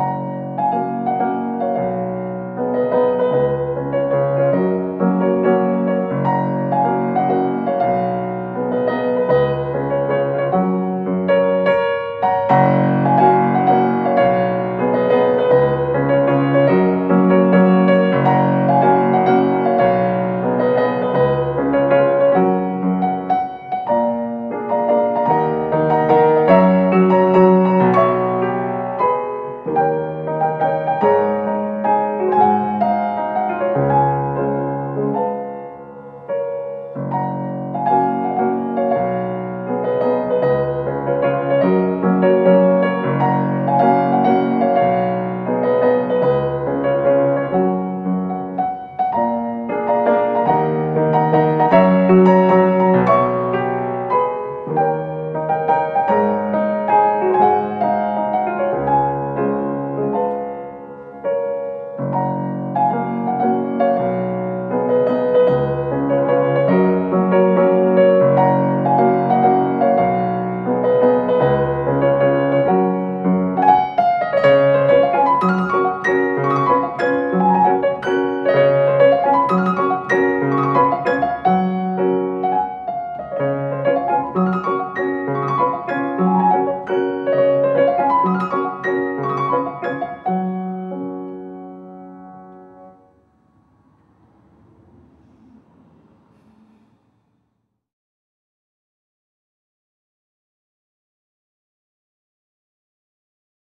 you